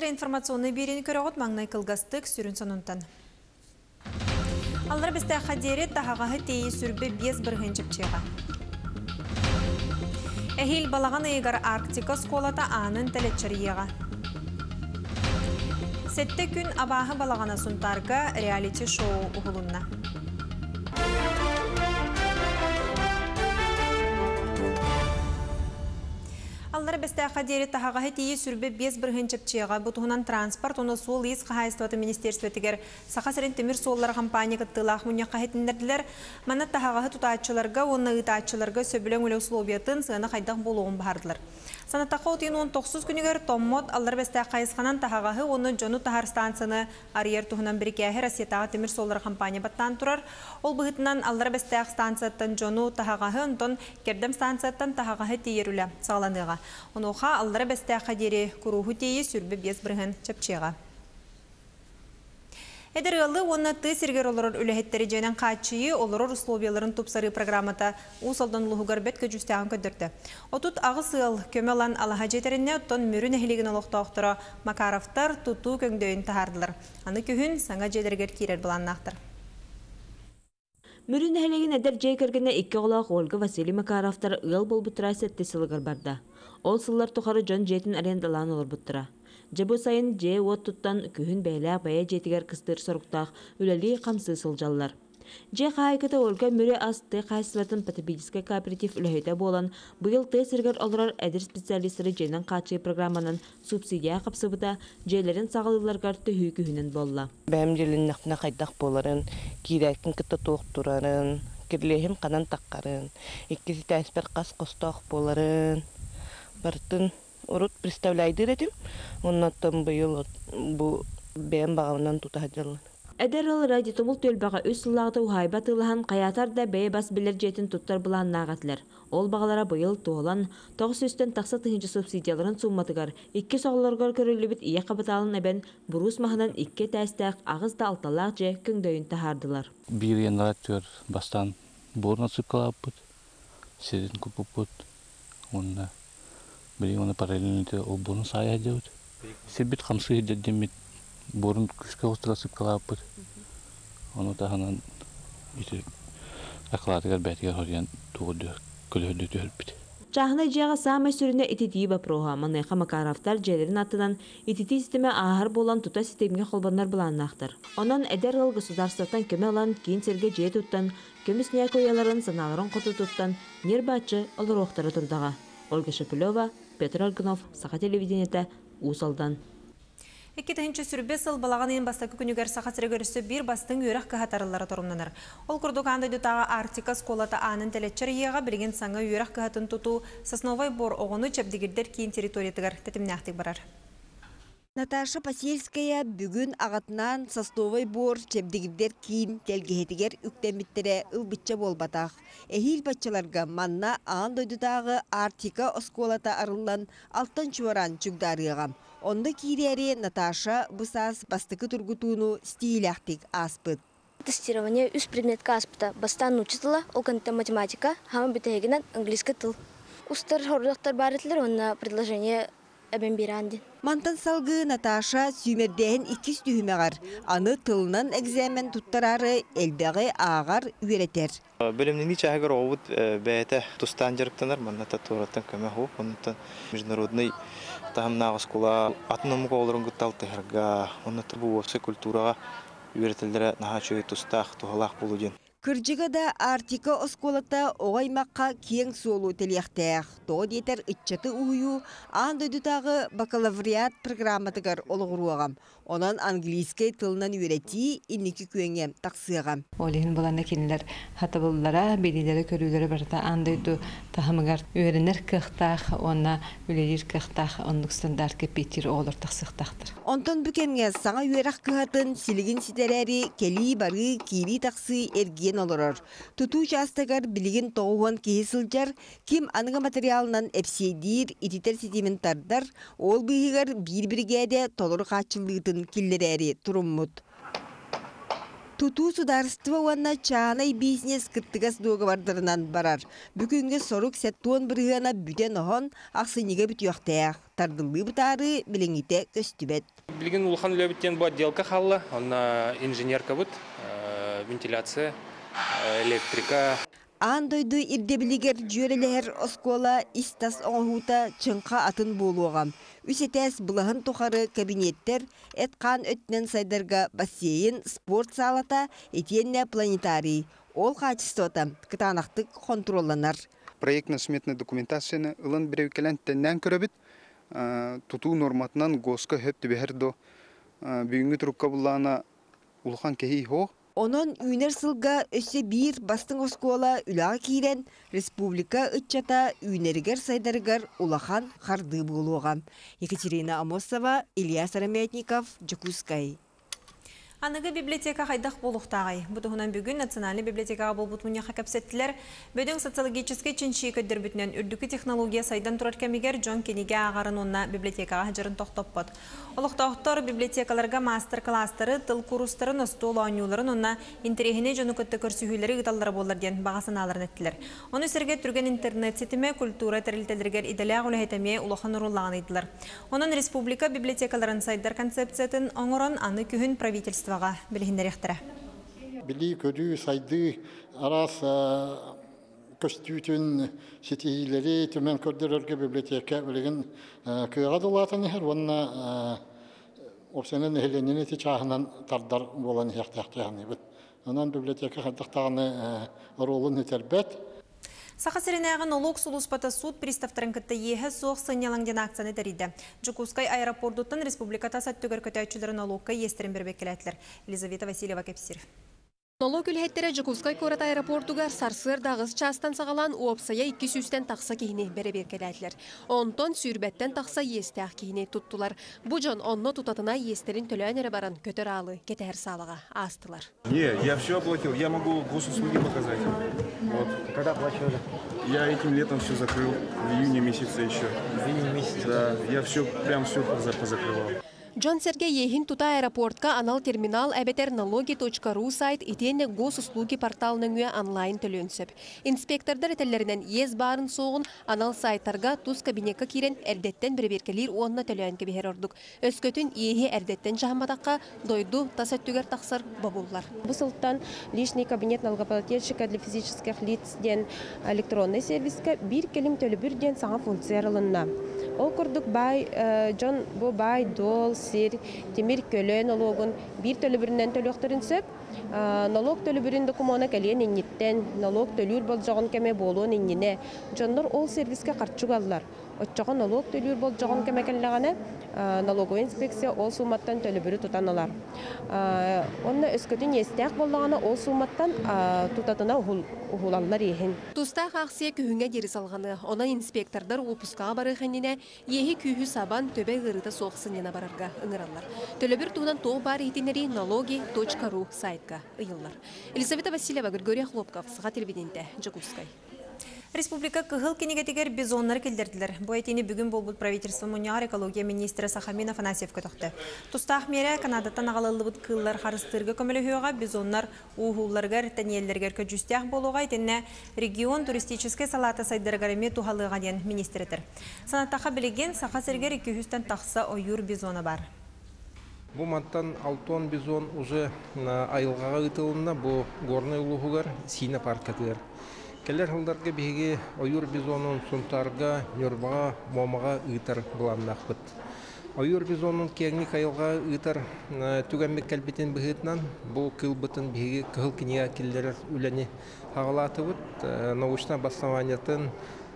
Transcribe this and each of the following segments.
сірі информационный берені көріғыт маңнай кылгастык сүрін сонунтан. Аллар бісті қадері тағағағы тейі сүрбі бес бірғын чепчеға. Әхил балаған егар Арктика сколата анын тәлетчарияға. Сетте күн абағы балағана сұнтарға реалити шоу ұғылынна. Аллар бәсті қадері тағаға тейі сүрбе 5 бірген чепчеға бұтығынан транспорт, оны сол ес қағайыстываты министерсветігер сақасырын темір соллар компания қыттылақ мұне қағетіндерділер. Мана тағаға тұтатшыларға, оны ұтатшыларға сөбілен өлі условиятын сығына қайдақ болуын бағардылар. Санатаққа отын 19 күнігер Томмот аллар бәсті қайысқанан тағағағы оны жону тағар станцияны арьер тұғынан бір кәхер асетаға темір соллар компания баттан тұрар. Ол бұғытынан аллар бәсті станцияттан жону тағағағы ұнтон кердем станцияттан тағағағы тейерілі сағаланыға. Онуға аллара бәсті қадері күруху тейі сүрбі бес бірген. Эдер ылы оны ты сергер олорор үлэхеттери жайнан качыйы олорор условияларын тупсары программата усалдан лугугар бет көжүстәгән көдөртө. Отут агыс ыл көмелан жетеринне оттон мүрүн эхилигин олохтоохтора Макаровтар туту көңдөйүн тахардылар. Аны күһүн саңа жедергер кирер буланнактыр. Мүрін әлеген әдір жай кіргіне екі олақ Ольга Василий Макаровтар ыл сәтті сылығыр барда. Ол сыллар тұқары жон жетін арендалан олар бұттыра. Жабы сайын же от тұттан күхін бәйлі бая жетігер кыстыр сұрықтақ үләли қамсы сылжаллар. Же қайкыта Ольга мүре асты қайсылатын потребительский кооператив үләйті болан, бұйыл ты сіргер олар әдір специалистері женің қатшы программанын субсидия қапсыбыта жерлерін сағылыларғар түйі күхінен болла. Бәм боларын, кирәкін кітті қас қостақ боларын, урут представляйдыр этим, оннаттан быйыл бу бәм бағамынан тутахадылар. Әдер ыл радитомул төлбаға өс сыллағыта ухайба тылыхан қаятар да бәйе бас білер жетін туттар бұлан нағатылар. Ол бағалара бұйыл туғылан, тоғыз өстен тақса тыхынчы субсидияларын сумматыгар, икки соғыларғар көрілібіт ие қабаталын әбен бұрус махынан икке тәстәк ағыз да алталақ же күңдөйін тахардылар. Bir yanlar tör bastan borna sıkılapıt. Sizin kupuput. Onda paralelinde o borun saya ediyor. Sibit kamsı edemit borun küçük ostra sıkılapıt. Onu da hanan işte akılatigar betigar horiyan tuğdu kölödü tölpit. Чахна жиға самай сүріне итити бапроға манайха Макаровтар жерлерін аттынан итити системе ахар болан тута системге холбаннар буланнақтар. Онан эдер ыл государствотан көмө алан кейін серге жие туттан, көміс не көяларын саналарын қоты туттан, нер бачы олороқтары турдаға. Ольга Шепелева, Петр Аргунов, Саха телевидениеті, Усалдан. Тәһинче сүрбе сыл балаған ең бастакы күнігер сақасыры көрісі бір бастың үйрек кыхатарылары тұрымнаныр. Ол күрдік аңды дүтаға Арктика сколата анын тәлетчер еға білген саңа үйрек кыхатын тұту сосновай бор оғыны чәпдегірдер кейін территориятығар тәтімнәқтік барар. Наташа Пасельская бүгін ағатынан состовой бор чебдигидер кийин телгехетигер үктемиттере ылбытча болбатах. Эхил баччаларга манна аан дойдутағы Артика осколата арылан алтан чуаран чугдарыгам. Онда кириэри Наташа бысас бастыкы тургутууну стиляхтик аспыт. Тестирование үс предметка аспыта. Бастан учитыла, оконта математика, хама битегенен английский тыл. Устар хордоктар барытлар, онна предложение әбен бирандин. Мантан салгы Наташа сүймерден икис түймеғар. Аны тылынан экзамен туттарары элбеғи ағар үйретер. Бөлімнің чагыр овуд бәйті тустан жарықтанар, манната тураттан көмі хоп, оннан международный тахам нағыз кула атномуга оларын гыттал тыхырга, оннан бұл вовсы культураға үйретілдері наға чөй тустақ, тухалақ болуден. Кыржыга да Артика осколата оғаймаққа кең солу телияқтақ. То детер итчаты уйу, ан дөдітағы бакалавриат программатыгар олығыруағам. Онан английский тылынан үйрети инники күйеңе тақсығам. Олихин булана кинилер хата буллара белилери көрүүлөрү барта андайду тахамыгар үйренер кыхтах онна үлелир кыхтах оннук стандарт кепитир олор тахсыхтахтыр. Онтон бүкенге саңа үйерақ кыхатын силигин ситерери кели бары кири тақсы эрген олорор. Туту частагар билигин тоғуан киһи сылжар ким аныга материалынан эпсейдир ититер ситимин тардар ол быйыгар бир биргеде толор качылыгытын киллерери туруммут. Туту сударство уанна чаанай бизнес кыттыгас договордарынан барар. Бүгүнгө сорук сеттуон бырыгана бүтен охон аксыниге бүтүөхтээх. Тардылы бытары билеңите көстүбет. Билген улхан үлөбүттен бу отделка халла, онна инженерка бут, вентиляция, электрика, Андойду ирдебилигер жөрелер оскола истас оңута чыңқа атын болуғам. Үсетес бұлағын тұқары кабинеттер этқан өттінен сайдарға бассейн, спорт салата, етенне планетарий. Ол качествота кытанақтық контролланар. Проектно-сметный документацияны ылын біреукелен тәннен көрөбіт, туту норматынан госка хөп түбәһәрдо бүгүнгү турукка буллана улхан кеһи хо Онон үйнер сылга өссе бир бастың оскола үлаға киирен республика ытчата үйнерігер сайдарыгар улахан харды болуған. Екатерина Амосова, Ильяс Араметников, Джакускай. Аныгы библиотека хайдах болуқтағай. Бұтығынан бүгін национальный библиотекаға бол бұтмуня қакапсеттілер. Бөдің социологический чынши көддір бүтінен үрдікі технология сайдан тұрар кәмегер Джон Кенеге ағарын онна библиотекаға жырын тоқтоппыд. Олықтақтар библиотекаларға мастер-кластары, тыл курустарын, стол ойнуларын онна интерегіне жоны көтті көрсүйілері ұталары болар ден бағасын аларын әттілер. Оны сірге түрген интернет сетіме культура тәрілтелергер иделяғ үләйтәме улахан ұрулағын айдылар. Оның республика библиотекаларын сайдар концепциятын оңырын аны күхін правительство ведомствоға білгендеректірі. Били көрі сайды арас көстүтүн сетейлери төмен көрдөрөргө библиотека билген кыга долатын хер вонна опсенен хеленене ти чахынан тардар болан хехтехтехни бит. Анан библиотека хаттаганы ролун тербет. Сақасырынағы налог сулуспата суд приставтарын кітті ехі соқ сынялаңден акцияны дәриді. Джукускай аэропортуттан республиката сәттігір көтәйчілері налогқа естерін бербек келәтілер. Елизавета Васильева Кепсир. Налог үлхеттері Жукускай корат аэропортуга сарсыр дағыз частан сағалан уопсая 200-тен тақса кейіне бере беркеләділер. Онтон сүйірбеттен тақса естәқ кейіне туттулар. Бұ жон онно тутатына естерін төләнері баран көтер алы кетер салаға астылар. Не, я все оплатил. Я могу госуслуги показать. Вот. Когда оплачивали? Я этим летом все закрыл. В июне месяце еще. В июне месяце? Да. Я все, прям все позакрывал. Джон Сергей Ехин тута аэропортка анал терминал әбетер налоги.ру сайт итене госуслуги порталының үе онлайн төлөнсөп. Инспектордар этеллеринен ез барын соғын анал сайттарға туз кабинетка кирен әрдеттен бір беркелер онна төлөн кебехер ордук. Өскөтін иехи әрдеттен жахмадаққа дойду тасөттүгер тақсыр бабуллар. Бұл сылттан лишний кабинет налгоплательщика для физических лиц ден электронный сервиска бир келим төлөбүр ден саңа функцияларына. окурдук бай э, жон бобай доол сир темир көлөнлогунбир налог төлөбүрүн докумона калиен инниттен налог төлүр болжогон кеме болуун иннине. Жоннор ол сервиске карчугаллар отчогон налог төлүр болжогон кеме келлегане налоговая инспекция ол сумматтан төлөбүрү тутаналар онна өскөтүн эстеак боллагана ол сумматтан тутатына ухулаллар иехин Тустақ ақсия күхіңе дері салғаны, она инспектордар опусқа барыханіне ехи күйі сабан төбе ғырыта соқсынена барарға ыңыралар. Төлөбір туынан тоғы бар етінері налоги.ру сайтқа ұйылар. Елизавета Васильева, Григорий Хлопков, Сыға телевиденте, Джакускай. Республика кыгыл кенегетегер бизоннар келдердилер. Бу айтыны бүгүн болбут правительство муняр экология министрі Сахамин Афанасьев көтөктө. Тустах мере Канадаттан агалылыбыт кыллар харыстырга көмөлөһөгө бизоннар уухулларгар тәниеллергер көжүстях болуга айтынна регион туристический салата сайдыргарыме тухалыга ден министритер. Санаттаха билеген саха сергер 200 тахса ойюр бизона бар. Бу маттан алтон бизон уже айылгага ытылына бу горный улугугар сина паркатыгар. Келер хылдарга биһиги ойур бизонун сунтарга, нюрбага, момага ыйтар буланнахпыт. Ойур бизонун кеңни кайылга ыйтар түгәмбек кәлбитен быһытнан бу кылбытын биһиги кыл киния киллер үләни хагалатыбыт научно обоснованиятын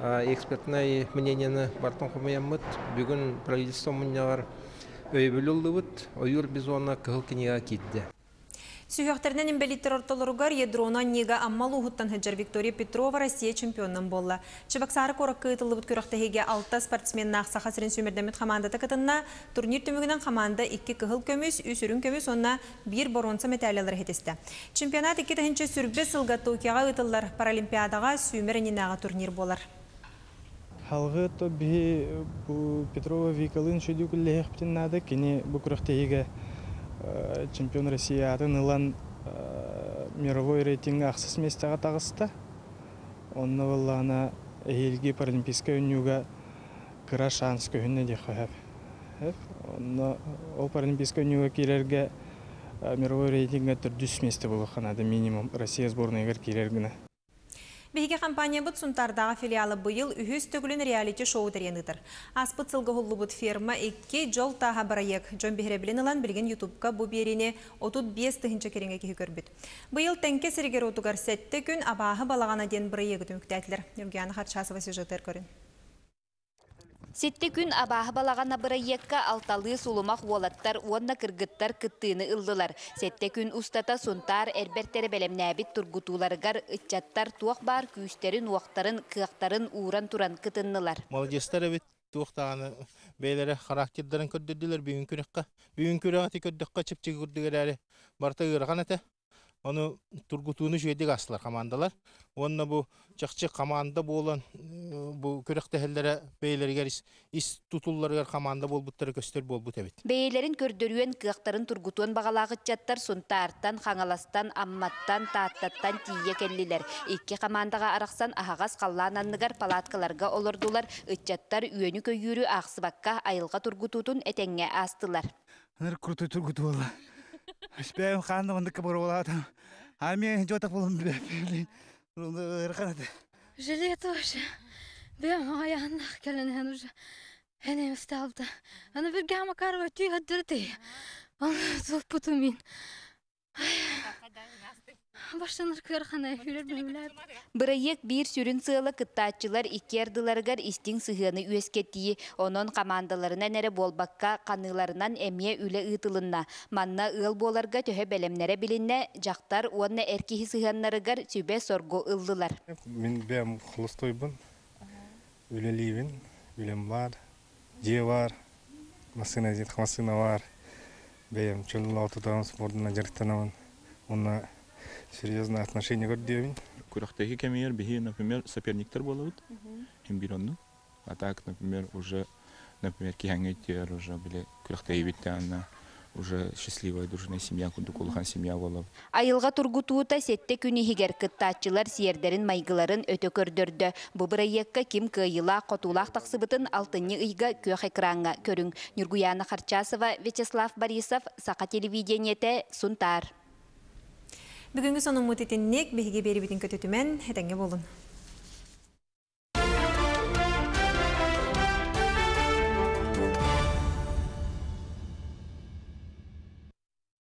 экспертное мнениені бартын хумаяммыт бүгүн правительство муннягар өйбүлүллыбыт ойур бизона кыл киния кидде. Сүйөктерінен имбелиттер ортолоругар едрона нега аммал ухуттан хеджер Виктория Петрова Россия чемпионын болла. Чебаксары корак кыйтылыбыт көріқтігеге алта спортсмен нақса қасырын сөмірдемет командата кытынна турнир түмігінен команда 2 кыхыл көміс, үсірін көміс, онна бір боронса металлилар хетесті. Чемпионат 2 тәхінші сүрбе сылға Токиоға ытылар паралимпиадаға сүймер турнир болар. Халғы то би Петрова Викалын шөді күлі хептен нады, кені бұ көріқтігеге чемпион Россия атын ылан мировой рейтинг ақсыз местеға тағыста. Онны боллана эһилги паралимпийская үннюга кыра шанс көһүнне ди хәп. Онны ол паралимпийская үннюга килерге мировой рейтингге төрдүс месте болу ханады минимум Россия сборныйгар килергине. Беге компания бұд сұнтардағы филиалы бұйыл үхіз түгілін реалити шоу дәренідір. Аспыт сылғы бұд ферма 2 жол таға барайық. Жон бігірі білін ылан білген ютубка бұ беріне 35 түхінші кереңе кей көрбіт. Бұйыл тәнке сіргер отуғар сәтті күн абағы балағана ден бұрайығы түніктәтілер. Үргені Харчасова сюжеттер көрін. Сетте күн абағы балағана бұрайекка алталы сулумақ уолаттар уонна кыргыттар кыттыыны ылдылар. Сетте күн устата сунтар әрберттері бәлемнәбит тургутуларгар ытчаттар туақ бар күйістерін уақтарын кыақтарын уран туран кытыннылар. Молодестер әбет туақтағаны бәйлері характердарын көрдірділер бүйін күрекқа. Бүйін күрекқа көрдіққа чепчегі көрдігер әрі барта ырған әті. Оны тургутууну жүйедик астылар командалар. Онна бу чакчы команда болан бу көрөктө хеллере бейлергер ис тутулларга команда болбуттар көстөр болбут эбит. Бейлерин көрдөрүөн кыактарын тургутуон багалагычаттар сунтаартан, хаңаластан, амматтан, тааттаттан тие келлилер. Икки командага араксан ахагас каллаананныгар палаткаларга олордулар, ыччаттар үйөнү көйүүрү аксыбакка айылга тургутутун этеңге астылар. Ныр крутой тургуту Спеем ханна ондыкка бор болатам. А мен жотак болом бе. Раханат. Желе тоже. Бем аяннах келен уже. Эне сталда. Аны бир гама карва түй хаддырды. Он зов путумин. Баштаныр кырхана хүрер бемләр. Бырайык бир сүрін сыылы кыттаатчылар икердыларгар истиң сыһыаны үескетии, онон командаларына нәре болбакка каныларынан эмие үле ытылынна. Манна ыл боларга төһө белемнере билинне, жактар уонна эркихи сыһыаннарыгар сүбе сорго ылдылар. Мен бәм хлыстойбын, үлелейбін, үлем бар, же бар, машина зет, машина бар. Бәм чөлін алтыдан спортына жарықтанамын. Онна серьезное отношение көрдебин. Курахтеги кемер бихи, например, соперниктер болот, химбиронну. А так, например, уже, например, кихангетер уже курахтеги уже счастливая дружная семья, кудукулхан семья болов. Айылга тургутуута сетте күні хигер кыттаатчылар сиердерин майгыларын өтө көрдөрдө. Бу бырайекка ким кыйыла котулах таксыбытын алтынны ыйга көх экранга көрүң. Нургуяна Харчасова, Вячеслав Борисов, Сака телевидениете, Сунтар. Бүгінгі соның мұтетіннек беге бері бітін көтетімен әтәңге болын.